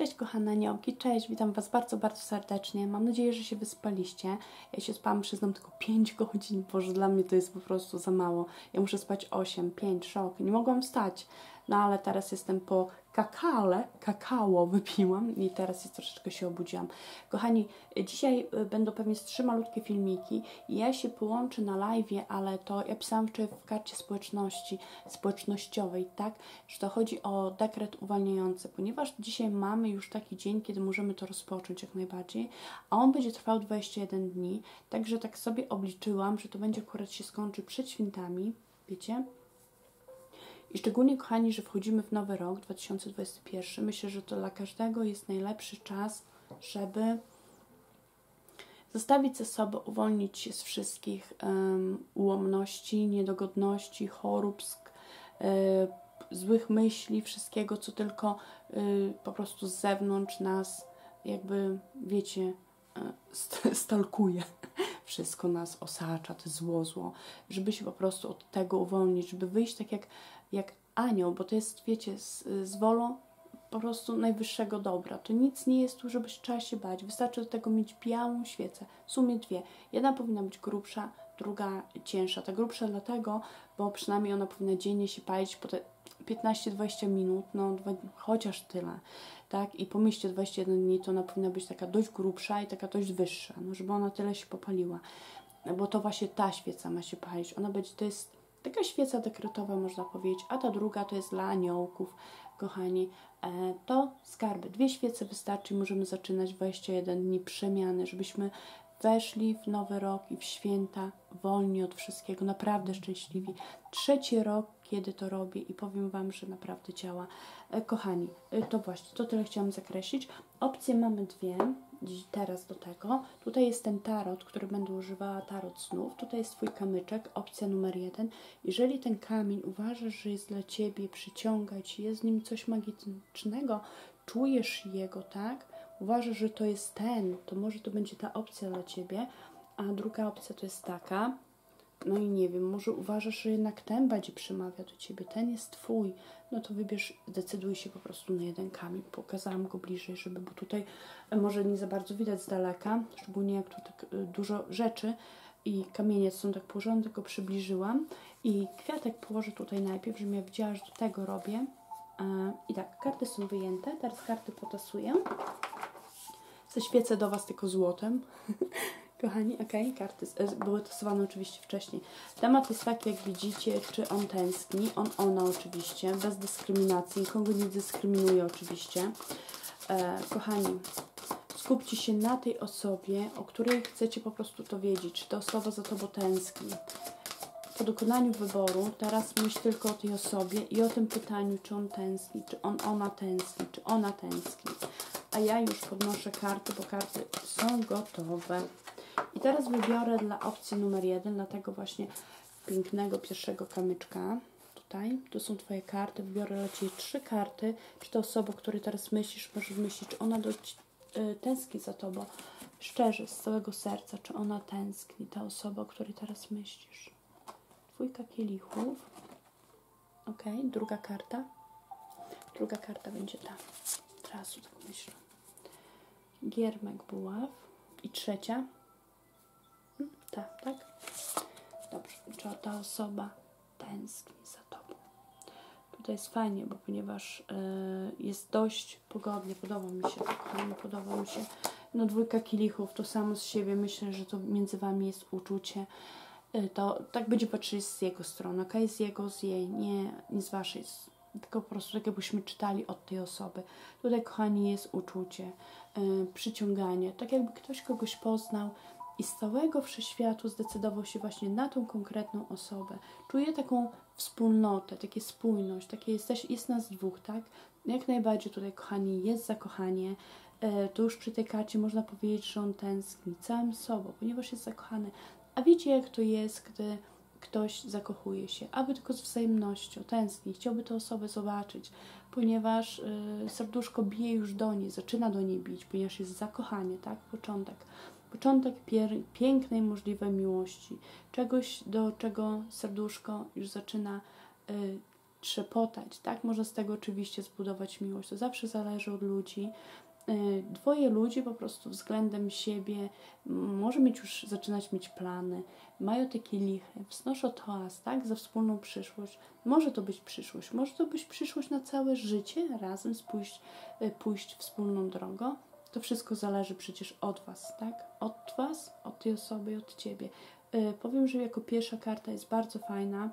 Cześć kochane aniołki, cześć, witam Was bardzo, bardzo serdecznie. Mam nadzieję, że się wyspaliście. Ja się spałam, przyznam, tylko 5 godzin, Boże, dla mnie to jest po prostu za mało. Ja muszę spać 8, 5, szok, nie mogłam wstać. No ale teraz jestem po kakale, kakao wypiłam i teraz jest troszeczkę się obudziłam. Kochani, dzisiaj y, będą pewnie trzy malutkie filmiki ja się połączę na live, ale to ja pisałam wczoraj w karcie społeczności, społecznościowej, tak, że to chodzi o dekret uwalniający, ponieważ dzisiaj mamy już taki dzień, kiedy możemy to rozpocząć jak najbardziej, a on będzie trwał 21 dni, także tak sobie obliczyłam, że to będzie akurat się skończy przed świętami, wiecie, i szczególnie, kochani, że wchodzimy w nowy rok 2021. Myślę, że to dla każdego jest najlepszy czas, żeby zostawić ze sobą, uwolnić się z wszystkich um, ułomności, niedogodności, chorób, y, złych myśli, wszystkiego, co tylko y, po prostu z zewnątrz nas, jakby, wiecie, y, stalkuje. Wszystko nas osacza, to zło, zło, żeby się po prostu od tego uwolnić, żeby wyjść tak jak jak anioł, bo to jest, wiecie, z, z wolą po prostu najwyższego dobra. To nic nie jest tu, żeby trzeba się bać. Wystarczy do tego mieć białą świecę. W sumie dwie. Jedna powinna być grubsza, druga cięższa. Ta grubsza dlatego, bo przynajmniej ona powinna dziennie się palić po te 15-20 minut, no chociaż tyle, tak? I pomyślcie 21 dni, to ona powinna być taka dość grubsza i taka dość wyższa, no żeby ona tyle się popaliła. Bo to właśnie ta świeca ma się palić. Ona będzie, to jest Taka świeca dekretowa można powiedzieć, a ta druga to jest dla aniołków, kochani. E, to skarby. Dwie świece wystarczy, możemy zaczynać 21 dni przemiany, żebyśmy weszli w nowy rok i w święta wolni od wszystkiego, naprawdę szczęśliwi. Trzeci rok, kiedy to robię i powiem Wam, że naprawdę działa. E, kochani, e, to właśnie, to tyle chciałam zakreślić. Opcje mamy dwie teraz do tego. Tutaj jest ten tarot, który będę używała, tarot snów. Tutaj jest Twój kamyczek, opcja numer jeden. Jeżeli ten kamień uważasz, że jest dla Ciebie, przyciąga Ci, jest z nim coś magicznego, czujesz jego, tak? Uważasz, że to jest ten, to może to będzie ta opcja dla Ciebie. A druga opcja to jest taka, no i nie wiem, może uważasz, że jednak ten bardziej przemawia do ciebie, ten jest twój, no to wybierz, decyduj się po prostu na jeden kamień. Pokazałam go bliżej, żeby, bo tutaj e, może nie za bardzo widać z daleka, szczególnie jak tu tak e, dużo rzeczy i kamienie są tak położone, tylko przybliżyłam. I kwiatek położę tutaj najpierw, żebym ja widziała, że do tego robię. E, I tak, karty są wyjęte, teraz karty potasuję. Zaświecę do Was tylko złotem. Kochani, ok, karty były stosowane oczywiście wcześniej. Temat jest taki, jak widzicie, czy on tęskni, on, ona oczywiście, bez dyskryminacji, nikogo nie dyskryminuje oczywiście. E, kochani, skupcie się na tej osobie, o której chcecie po prostu to wiedzieć, czy ta osoba za Tobą tęskni. Po dokonaniu wyboru teraz myśl tylko o tej osobie i o tym pytaniu, czy on tęskni, czy on, ona tęskni, czy ona tęskni. A ja już podnoszę karty, bo karty są gotowe. I teraz wybiorę dla opcji numer jeden, dla tego właśnie pięknego pierwszego kamyczka. Tutaj, to są Twoje karty. Wybiorę dla Ciebie trzy karty. Czy to osoba, o której teraz myślisz, możesz myśleć, czy ona do, y, tęskni za Tobą. Szczerze, z całego serca, czy ona tęskni, ta osoba, o której teraz myślisz. Dwójka kielichów. Ok, druga karta. Druga karta będzie ta. Od razu tak myślę. Giermek buław. I trzecia tak, tak? Dobrze, czy ta osoba tęskni za Tobą. Tutaj jest fajnie, bo ponieważ yy, jest dość pogodnie, podoba mi się to, podoba mi się. No dwójka kielichów, to samo z siebie, myślę, że to między Wami jest uczucie. Yy, to tak będzie patrzeć z jego strony, ok? Z jego, z jej, nie, nie z Waszej tylko po prostu tak jakbyśmy czytali od tej osoby. Tutaj, kochani, jest uczucie, yy, przyciąganie, tak jakby ktoś kogoś poznał, i z całego wszechświatu zdecydował się właśnie na tą konkretną osobę. Czuję taką wspólnotę, takie spójność, takie jest, jest nas dwóch, tak? Jak najbardziej tutaj, kochani, jest zakochanie. E, to już przy tej karcie można powiedzieć, że on tęskni całym sobą, ponieważ jest zakochany. A wiecie, jak to jest, gdy ktoś zakochuje się, aby tylko z wzajemnością, tęskni, chciałby tę osobę zobaczyć, ponieważ y, serduszko bije już do niej, zaczyna do niej bić, ponieważ jest zakochanie, tak, początek początek pięknej możliwej miłości, czegoś, do czego serduszko już zaczyna y, trzepotać, tak? Można z tego oczywiście zbudować miłość. To zawsze zależy od ludzi. Y, dwoje ludzi po prostu względem siebie może mieć już, zaczynać mieć plany, mają te kielichy, wznoszą toast, tak, za wspólną przyszłość. Może to być przyszłość, może to być przyszłość na całe życie, razem pójść, y, pójść wspólną drogą. To wszystko zależy przecież od Was, tak? Od Was, od tej osoby od Ciebie. Yy, powiem, że jako pierwsza karta jest bardzo fajna.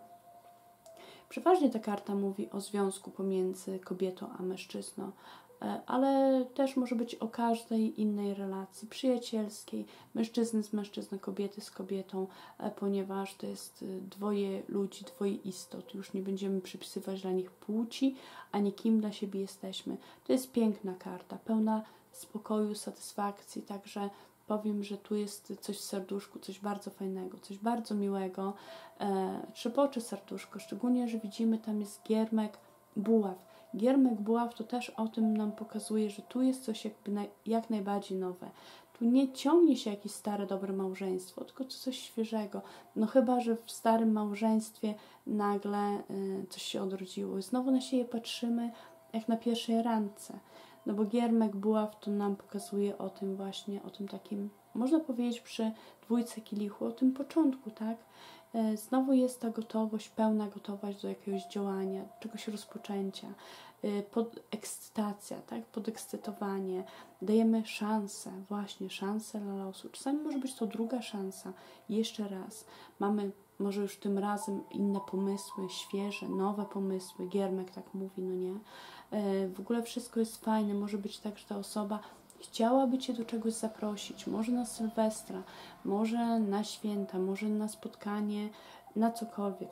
Przeważnie ta karta mówi o związku pomiędzy kobietą a mężczyzną, E, ale też może być o każdej innej relacji przyjacielskiej, mężczyzny z mężczyzną, kobiety z kobietą, e, ponieważ to jest e, dwoje ludzi, dwoje istot. Już nie będziemy przypisywać dla nich płci, ani kim dla siebie jesteśmy. To jest piękna karta, pełna spokoju, satysfakcji, także powiem, że tu jest coś w serduszku, coś bardzo fajnego, coś bardzo miłego. E, trzepocze serduszko, szczególnie, że widzimy tam jest giermek, buław Giermek Buław to też o tym nam pokazuje, że tu jest coś jakby jak najbardziej nowe. Tu nie ciągnie się jakieś stare, dobre małżeństwo, tylko coś świeżego. No chyba, że w starym małżeństwie nagle y, coś się odrodziło. I znowu na siebie patrzymy jak na pierwszej randce. No bo Giermek Buław to nam pokazuje o tym właśnie, o tym takim, można powiedzieć przy dwójce kielichu, o tym początku, tak? E, znowu jest ta gotowość, pełna gotowość do jakiegoś działania, czegoś rozpoczęcia, e, podekscytacja, tak? podekscytowanie. Dajemy szansę, właśnie szansę dla losu. Czasami może być to druga szansa, jeszcze raz. Mamy może już tym razem inne pomysły, świeże, nowe pomysły. Giermek tak mówi, no nie? E, w ogóle wszystko jest fajne. Może być tak, że ta osoba chciałaby Cię do czegoś zaprosić, może na Sylwestra, może na święta, może na spotkanie, na cokolwiek.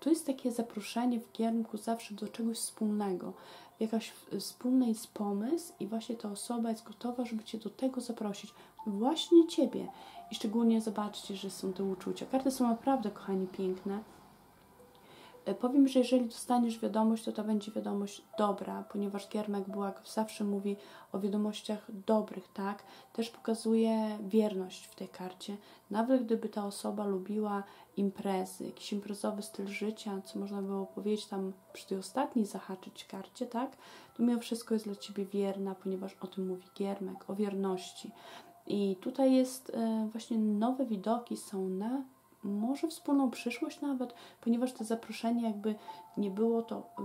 To jest takie zaproszenie w kierunku zawsze do czegoś wspólnego. Jakaś wspólny jest pomysł i właśnie ta osoba jest gotowa, żeby Cię do tego zaprosić. Właśnie Ciebie. I szczególnie zobaczcie, że są te uczucia. Karty są naprawdę, kochani, piękne powiem, że jeżeli dostaniesz wiadomość, to to będzie wiadomość dobra, ponieważ Giermek Bułak zawsze mówi o wiadomościach dobrych, tak? Też pokazuje wierność w tej karcie. Nawet gdyby ta osoba lubiła imprezy, jakiś imprezowy styl życia, co można było powiedzieć tam przy tej ostatniej zahaczyć karcie, tak? To mimo wszystko jest dla Ciebie wierna, ponieważ o tym mówi Giermek, o wierności. I tutaj jest e, właśnie nowe widoki są na może wspólną przyszłość nawet, ponieważ to zaproszenie jakby nie było to, yy,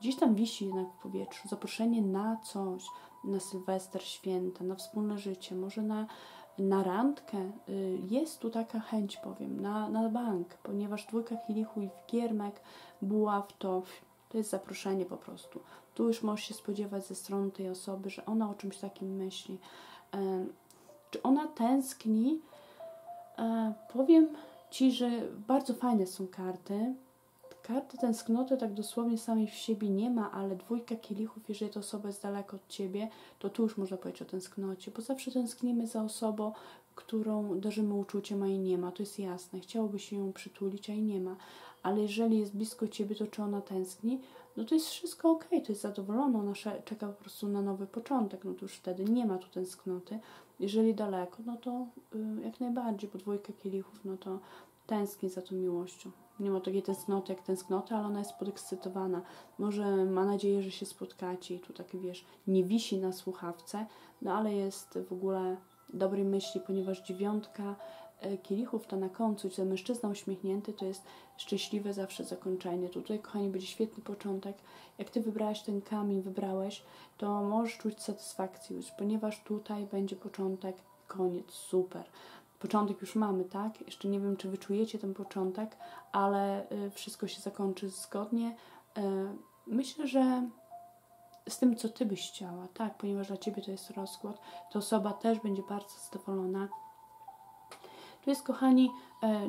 gdzieś tam wisi jednak w powietrzu, zaproszenie na coś, na Sylwester, święta, na wspólne życie, może na, na randkę. Yy, jest tu taka chęć, powiem, na, na bank, ponieważ dwójka kielichu i giermek, buław to, to jest zaproszenie po prostu. Tu już możesz się spodziewać ze strony tej osoby, że ona o czymś takim myśli. Yy, czy ona tęskni powiem Ci, że bardzo fajne są karty. Karty tęsknoty tak dosłownie samej w siebie nie ma, ale dwójka kielichów, jeżeli ta osoba jest daleko od Ciebie, to tu już można powiedzieć o tęsknocie, bo zawsze tęsknimy za osobą, którą darzymy uczuciem, a jej nie ma. To jest jasne. Chciałoby się ją przytulić, a jej nie ma. Ale jeżeli jest blisko Ciebie, to czy ona tęskni? No to jest wszystko ok, to jest zadowolona, ona czeka po prostu na nowy początek, no to już wtedy nie ma tu tęsknoty. Jeżeli daleko, no to y, jak najbardziej, bo dwójka kielichów, no to tęskni za tą miłością. Nie ma takiej tęsknoty jak tęsknota, ale ona jest podekscytowana. Może ma nadzieję, że się spotkacie i tu tak wiesz, nie wisi na słuchawce, no ale jest w ogóle dobrej myśli, ponieważ dziewiątka kielichów to na końcu, ten mężczyzna uśmiechnięty to jest szczęśliwe zawsze zakończenie. Tutaj, kochani, będzie świetny początek. Jak Ty wybrałeś ten kamień, wybrałeś, to możesz czuć satysfakcję już, ponieważ tutaj będzie początek, koniec, super. Początek już mamy, tak? Jeszcze nie wiem, czy wyczujecie ten początek, ale y, wszystko się zakończy zgodnie. Y, myślę, że z tym, co Ty byś chciała, tak? Ponieważ dla Ciebie to jest rozkład, to osoba też będzie bardzo zadowolona tu jest, kochani,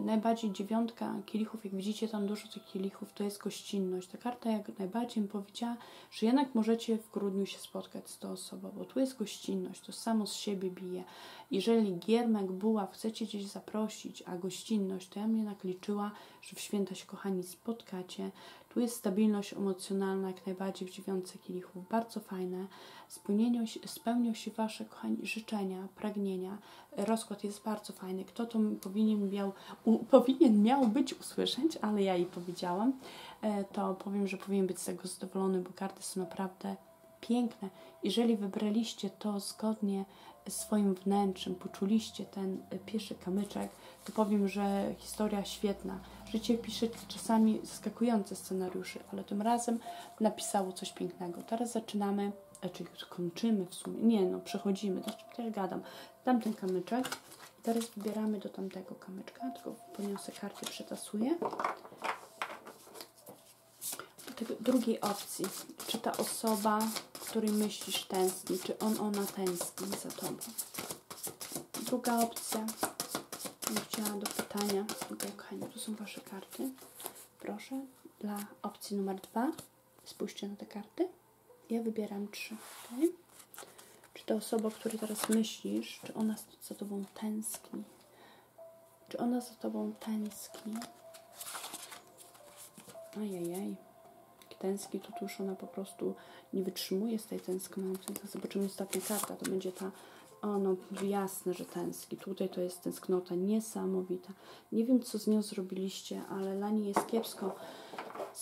najbardziej dziewiątka kielichów. Jak widzicie, tam dużo tych kielichów to jest gościnność. Ta karta jak najbardziej mi powiedziała, że jednak możecie w grudniu się spotkać z tą osobą, bo tu jest gościnność, to samo z siebie bije. Jeżeli giermek, buła chcecie gdzieś zaprosić, a gościnność, to ja bym jednak liczyła, że w święta się, kochani, spotkacie. Tu jest stabilność emocjonalna, jak najbardziej w dziewiątce kielichów. Bardzo fajne. Spełnią się, spełnią się Wasze, kochani, życzenia, pragnienia. Rozkład jest bardzo fajny. Kto to powinien miał, u, powinien miał być usłyszeć, ale ja jej powiedziałam. e, to powiem, że powinien być z tego zadowolony, bo karty są naprawdę piękne. Jeżeli wybraliście to zgodnie z swoim wnętrzem, poczuliście ten e, pierwszy kamyczek, to powiem, że historia świetna. Życie pisze czasami zaskakujące scenariusze, ale tym razem napisało coś pięknego. Teraz zaczynamy, czyli kończymy w sumie, nie no, przechodzimy, znaczy też gadam, tamten kamyczek. Teraz wybieramy do tamtego kamyczka, tylko poniosę karty, przetasuję. Do tego drugiej opcji, czy ta osoba, której myślisz tęskni, czy on, ona tęskni za tobą. Druga opcja, chciała do pytania. Okej, kochani, tu są Wasze karty. Proszę, dla opcji numer dwa spójrzcie na te karty. Ja wybieram trzy. Okay? Ta osoba, o której teraz myślisz, czy ona za Tobą tęskni? Czy ona za Tobą tęskni? Ajajaj. Tęskni, to już ona po prostu nie wytrzymuje z tej tęsknoty. Zobaczymy ostatnia karta, to będzie ta ono jasne, że tęskni. Tutaj to jest tęsknota niesamowita. Nie wiem, co z nią zrobiliście, ale dla niej jest kiepsko.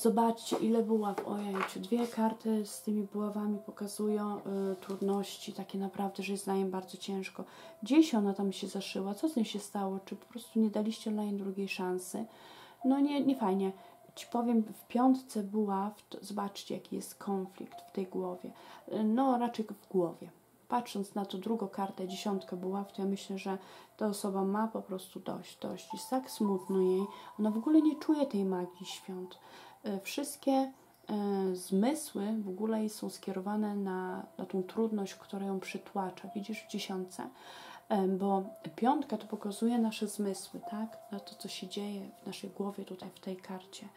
Zobaczcie, ile buław. Ojejciu, dwie karty z tymi buławami pokazują y, trudności, takie naprawdę, że jest dla niej bardzo ciężko. Gdzieś ona tam się zaszyła? Co z nią się stało? Czy po prostu nie daliście dla niej drugiej szansy? No nie, nie fajnie. Ci powiem, w piątce buław, zobaczcie, jaki jest konflikt w tej głowie. Y, no, raczej w głowie patrząc na tą drugą kartę, dziesiątkę buław, to ja myślę, że ta osoba ma po prostu dość, dość. Jest tak smutno jej, ona w ogóle nie czuje tej magii świąt. E, wszystkie e, zmysły w ogóle są skierowane na, na tą trudność, która ją przytłacza. Widzisz w dziesiątce? E, bo piątka to pokazuje nasze zmysły, tak? Na to, co się dzieje w naszej głowie tutaj w tej karcie.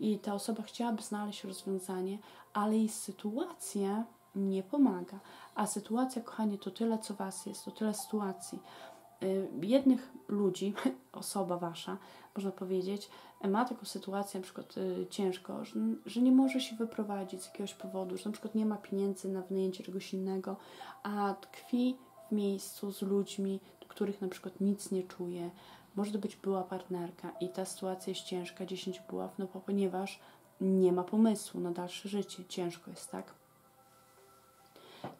I ta osoba chciałaby znaleźć rozwiązanie, ale jej sytuacja nie pomaga. A sytuacja, kochanie, to tyle, co was jest, to tyle sytuacji. Y, jednych ludzi, osoba wasza, można powiedzieć, ma taką sytuację na przykład y, ciężko, że, że nie może się wyprowadzić z jakiegoś powodu, że na przykład nie ma pieniędzy na wynajęcie czegoś innego, a tkwi w miejscu z ludźmi, do których na przykład nic nie czuje. Może to być była partnerka i ta sytuacja jest ciężka, 10 buław, no ponieważ nie ma pomysłu na dalsze życie. Ciężko jest, tak?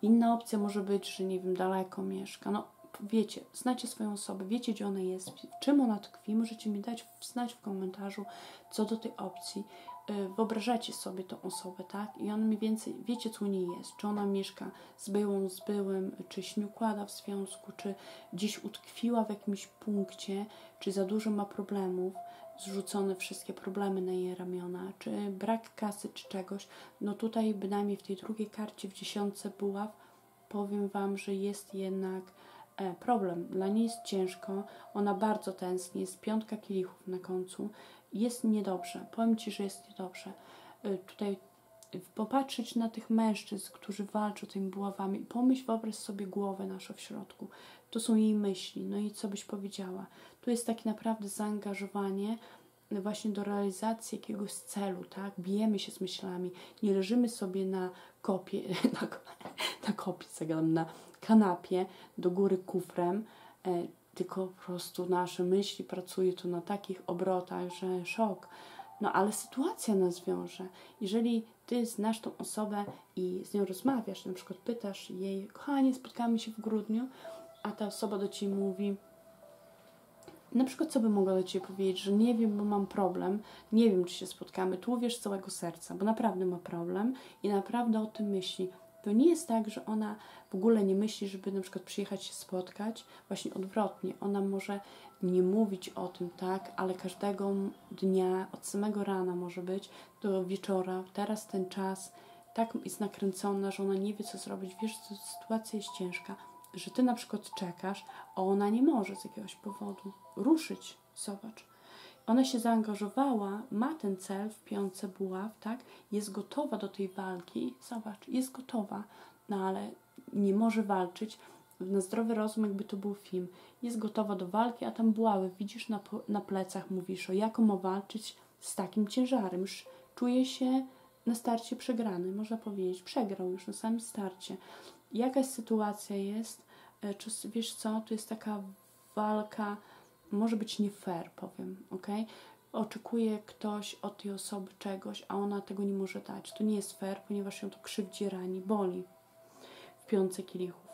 Inna opcja może być, że nie wiem, daleko mieszka. No wiecie, znacie swoją osobę, wiecie gdzie ona jest, czym ona tkwi, możecie mi dać znać w komentarzu co do tej opcji. Y, wyobrażacie sobie tą osobę, tak? I on mniej więcej wiecie, co u niej jest. Czy ona mieszka z byłą, z byłym, czy się nie układa w związku, czy gdzieś utkwiła w jakimś punkcie, czy za dużo ma problemów, zrzucone wszystkie problemy na jej ramiona, czy brak kasy, czy czegoś. No tutaj bynajmniej w tej drugiej karcie, w dziesiątce buław, powiem Wam, że jest jednak e, problem. Dla niej jest ciężko, ona bardzo tęskni, jest piątka kielichów na końcu, jest niedobrze. Powiem Ci, że jest niedobrze. E, tutaj popatrzeć na tych mężczyzn, którzy walczą tymi buławami, pomyśl, wyobraź sobie głowę naszą w środku. To są jej myśli. No i co byś powiedziała? Tu jest takie naprawdę zaangażowanie właśnie do realizacji jakiegoś celu, tak? Bijemy się z myślami, nie leżymy sobie na kopie, na, na kopie, zagadam, na kanapie do góry kufrem, e, tylko po prostu nasze myśli pracują tu na takich obrotach, że szok. No ale sytuacja nas wiąże. Jeżeli ty znasz tą osobę i z nią rozmawiasz, na przykład pytasz jej, kochanie, spotkamy się w grudniu, a ta osoba do ciebie mówi, na przykład co by mogła do Ciebie powiedzieć, że nie wiem, bo mam problem, nie wiem, czy się spotkamy, tu wiesz całego serca, bo naprawdę ma problem i naprawdę o tym myśli. To nie jest tak, że ona w ogóle nie myśli, żeby na przykład przyjechać się spotkać, właśnie odwrotnie. Ona może nie mówić o tym, tak, ale każdego dnia, od samego rana może być do wieczora, teraz ten czas tak jest nakręcona, że ona nie wie, co zrobić. Wiesz, że sytuacja jest ciężka, że ty na przykład czekasz, a ona nie może z jakiegoś powodu ruszyć. Zobacz. Ona się zaangażowała, ma ten cel w piące buław, tak? Jest gotowa do tej walki. Zobacz, jest gotowa, no ale nie może walczyć. Na zdrowy rozum, jakby to był film. Jest gotowa do walki, a tam buławy widzisz na, na plecach, mówisz o jaką ma walczyć z takim ciężarem. Już czuje się na starcie przegrany, można powiedzieć. Przegrał już na samym starcie jakaś sytuacja jest, e, czy wiesz co, to jest taka walka, może być nie fair, powiem, ok? oczekuje ktoś od tej osoby czegoś, a ona tego nie może dać. To nie jest fair, ponieważ ją to krzywdzi, rani, boli w piące kielichów.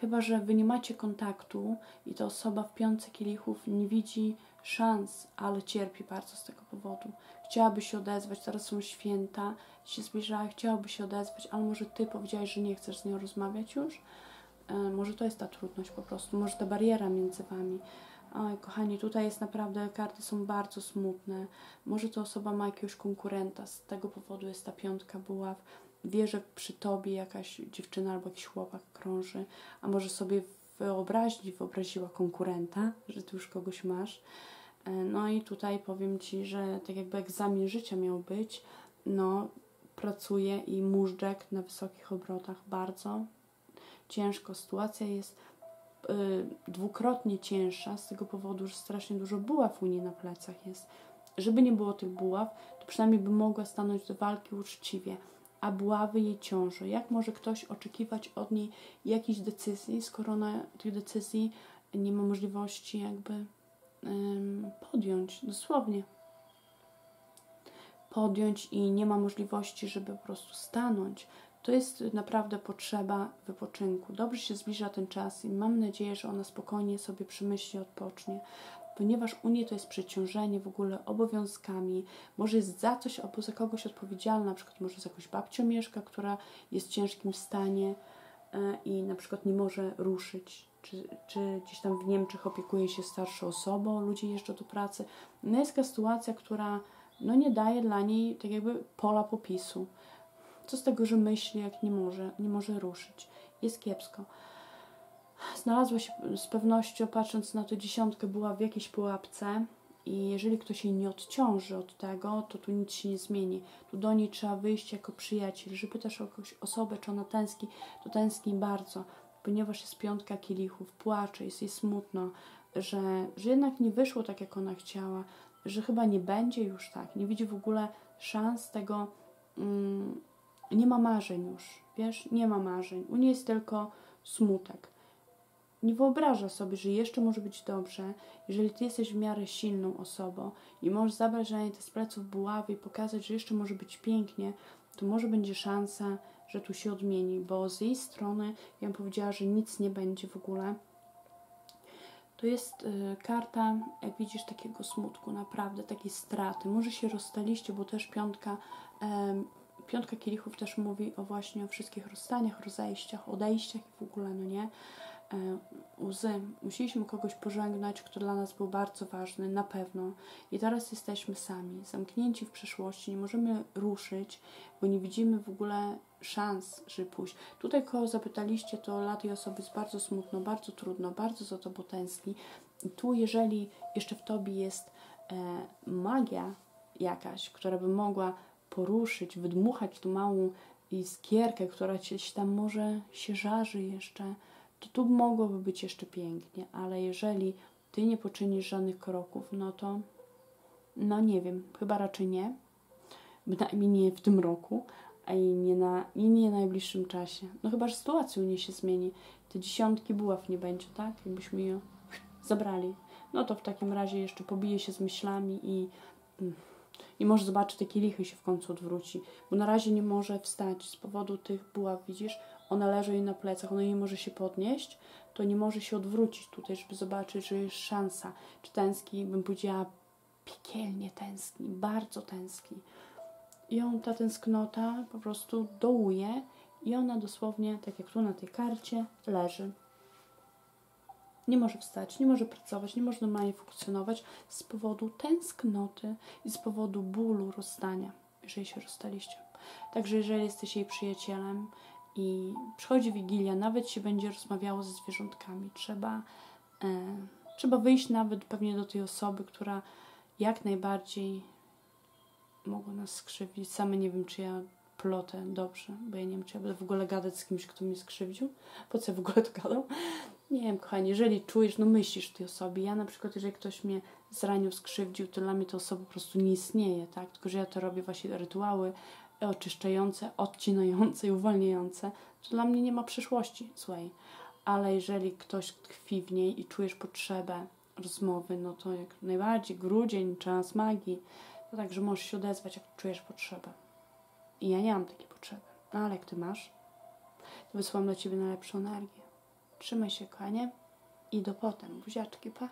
Chyba, że wy nie macie kontaktu i ta osoba w piące kielichów nie widzi szans, ale cierpi bardzo z tego powodu. Chciałaby się odezwać, teraz są święta, się zbliżają, chciałaby się odezwać, ale może ty powiedziałeś, że nie chcesz z nią rozmawiać już? E, może to jest ta trudność po prostu, może ta bariera między wami. Oj, kochani, tutaj jest naprawdę, karty są bardzo smutne. Może to osoba ma jakiegoś konkurenta, z tego powodu jest ta piątka buław. Wie, że przy tobie jakaś dziewczyna albo jakiś chłopak krąży, a może sobie wyobraźni wyobraziła konkurenta, że ty już kogoś masz. E, no i tutaj powiem Ci, że tak jakby egzamin życia miał być, no pracuje i móżdżek na wysokich obrotach bardzo ciężko. Sytuacja jest y, dwukrotnie cięższa z tego powodu, że strasznie dużo buław u niej na plecach jest. Żeby nie było tych buław, to przynajmniej by mogła stanąć do walki uczciwie, a buławy jej ciąży. Jak może ktoś oczekiwać od niej jakichś decyzji, skoro ona tych decyzji nie ma możliwości jakby podjąć, dosłownie podjąć i nie ma możliwości, żeby po prostu stanąć. To jest naprawdę potrzeba wypoczynku. Dobrze się zbliża ten czas i mam nadzieję, że ona spokojnie sobie przemyśli, odpocznie, ponieważ u niej to jest przeciążenie w ogóle obowiązkami, może jest za coś albo za kogoś odpowiedzialna, na przykład może za jakąś babcią mieszka, która jest w ciężkim stanie e, i na przykład nie może ruszyć, czy, czy gdzieś tam w Niemczech opiekuje się starszą osobą, ludzie jeżdżą do pracy. No jest taka sytuacja, która no nie daje dla niej tak jakby pola popisu. Co z tego, że myśli, jak nie może, nie może ruszyć. Jest kiepsko. Znalazła się z pewnością, patrząc na tę dziesiątkę, była w jakiejś pułapce i jeżeli ktoś jej nie odciąży od tego, to tu nic się nie zmieni. Tu do niej trzeba wyjść jako przyjaciel. Jeżeli pytasz o jakąś osobę, czy ona tęskni, to tęskni bardzo, ponieważ jest piątka kielichów, płacze, jest jej smutno, że, że jednak nie wyszło tak, jak ona chciała, że chyba nie będzie już tak, nie widzi w ogóle szans tego, mm, nie ma marzeń już, wiesz, nie ma marzeń. U niej jest tylko smutek. Nie wyobraża sobie, że jeszcze może być dobrze, jeżeli ty jesteś w miarę silną osobą i możesz zabrać na niej te z pleców buławy i pokazać, że jeszcze może być pięknie, to może będzie szansa, że tu się odmieni, bo z jej strony ja bym powiedziała, że nic nie będzie w ogóle. To jest y, karta, jak widzisz, takiego smutku, naprawdę, takiej straty. Może się rozstaliście, bo też piątka piątka kielichów też mówi o właśnie o wszystkich rozstaniach, rozejściach, odejściach i w ogóle, no nie? E, łzy. Musieliśmy kogoś pożegnać, kto dla nas był bardzo ważny, na pewno. I teraz jesteśmy sami, zamknięci w przeszłości, nie możemy ruszyć, bo nie widzimy w ogóle szans, żeby pójść. Tutaj, kogo zapytaliście, to dla tej osoby jest bardzo smutno, bardzo trudno, bardzo za tobą tęskni. I tu, jeżeli jeszcze w tobie jest e, magia jakaś, która by mogła poruszyć, wydmuchać tą małą iskierkę, która ci tam może się żarzy jeszcze, to tu mogłoby być jeszcze pięknie, ale jeżeli ty nie poczynisz żadnych kroków, no to no nie wiem, chyba raczej nie. Bynajmniej nie w tym roku, a i nie na i nie najbliższym czasie. No chyba, że sytuacja u niej się zmieni. Te dziesiątki buław nie będzie, tak? Jakbyśmy je zabrali. No to w takim razie jeszcze pobije się z myślami i mm, i może zobaczy te kielichy się w końcu odwróci, bo na razie nie może wstać z powodu tych buław, widzisz, ona leży jej na plecach, ona nie może się podnieść, to nie może się odwrócić tutaj, żeby zobaczyć, że jest szansa. Czy tęskni, bym powiedziała, piekielnie tęskni, bardzo tęskni. I on, ta tęsknota po prostu dołuje i ona dosłownie, tak jak tu na tej karcie, leży. Nie może wstać, nie może pracować, nie może normalnie funkcjonować z powodu tęsknoty i z powodu bólu rozstania, jeżeli się rozstaliście. Także jeżeli jesteś jej przyjacielem i przychodzi Wigilia, nawet się będzie rozmawiało ze zwierzątkami, trzeba, e, trzeba wyjść nawet pewnie do tej osoby, która jak najbardziej mogła nas skrzywdzić. Same nie wiem, czy ja plotę dobrze, bo ja nie wiem, czy ja będę w ogóle gadać z kimś, kto mnie skrzywdził. Po co ja w ogóle to gadał? Nie wiem, kochani, jeżeli czujesz, no myślisz tej osobie. Ja na przykład, jeżeli ktoś mnie zranił, skrzywdził, to dla mnie ta osoba po prostu nie istnieje, tak? Tylko, że ja to robię właśnie rytuały oczyszczające, odcinające i uwalniające, to dla mnie nie ma przyszłości złej. Ale jeżeli ktoś tkwi w niej i czujesz potrzebę rozmowy, no to jak najbardziej grudzień, czas magii, to także możesz się odezwać, jak czujesz potrzebę. I ja nie mam takiej potrzeby. No ale jak ty masz, to wysyłam dla ciebie najlepszą energię. Trzymaj się, kochanie. I do potem. Buziaczki, pa.